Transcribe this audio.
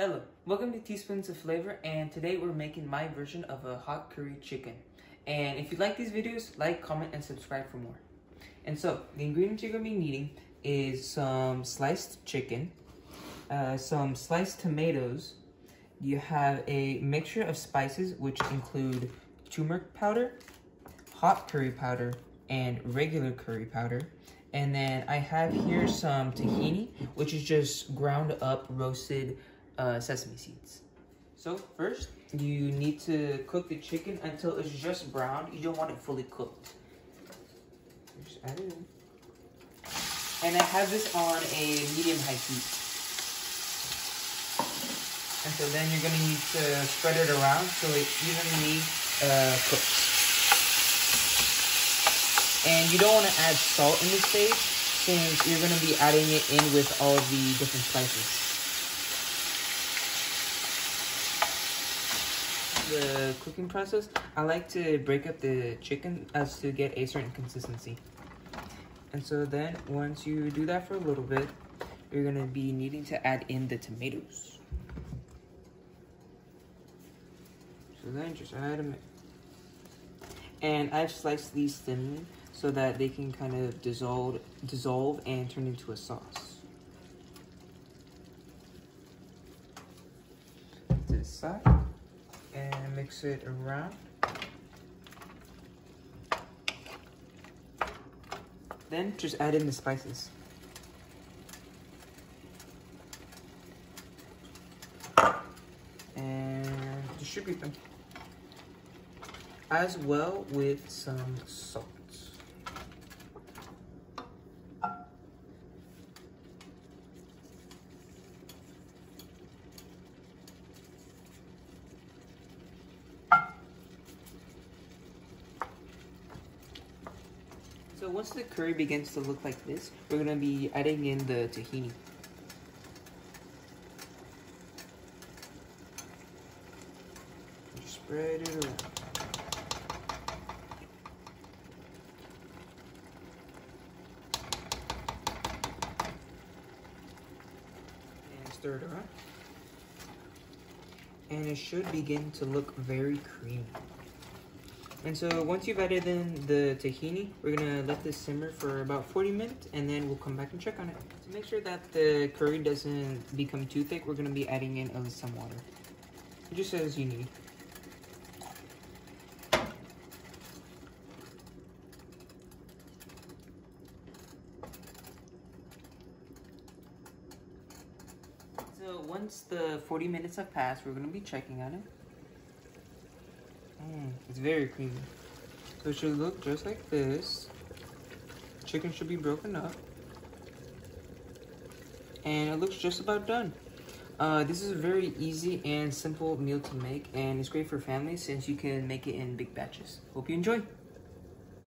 Hello, welcome to Teaspoons of Flavor, and today we're making my version of a hot curry chicken. And if you like these videos, like, comment, and subscribe for more. And so, the ingredients you're going to be needing is some sliced chicken, uh, some sliced tomatoes, you have a mixture of spices which include turmeric powder, hot curry powder, and regular curry powder. And then I have here some tahini, which is just ground up roasted uh, sesame seeds. So first, you need to cook the chicken until it's just brown. You don't want it fully cooked. Just add it in. And I have this on a medium-high heat. And so then you're gonna need to spread it around so it evenly uh, cooks. And you don't want to add salt in this stage since you're gonna be adding it in with all the different spices. The cooking process, I like to break up the chicken as to get a certain consistency. And so then, once you do that for a little bit, you're gonna be needing to add in the tomatoes. So then just add them in. And I've sliced these thinly so that they can kind of dissolve, dissolve and turn into a sauce. This side and mix it around. Then just add in the spices. And distribute them. As well with some salt. So once the curry begins to look like this, we're gonna be adding in the tahini. Spread it around. And stir it around. And it should begin to look very creamy. And so once you've added in the tahini, we're gonna let this simmer for about 40 minutes and then we'll come back and check on it. To make sure that the curry doesn't become too thick, we're gonna be adding in some water. Just as you need. So once the 40 minutes have passed, we're gonna be checking on it. Mm, it's very creamy. So it should look just like this. Chicken should be broken up. And it looks just about done. Uh, this is a very easy and simple meal to make and it's great for families since you can make it in big batches. Hope you enjoy!